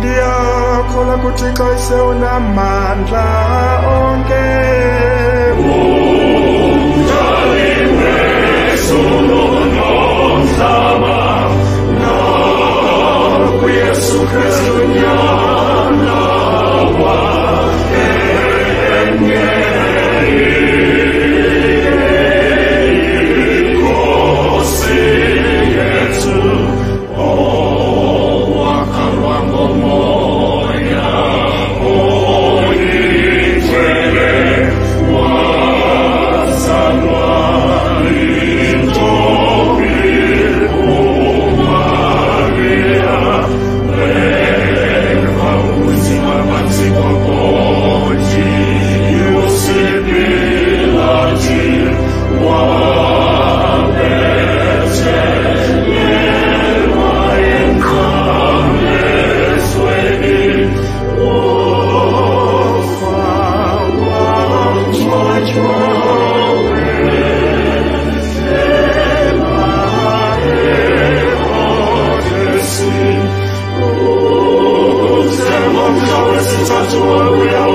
ndiyakholwa kuthi kayise unamandla onke. Yesu Kristu Oh, we are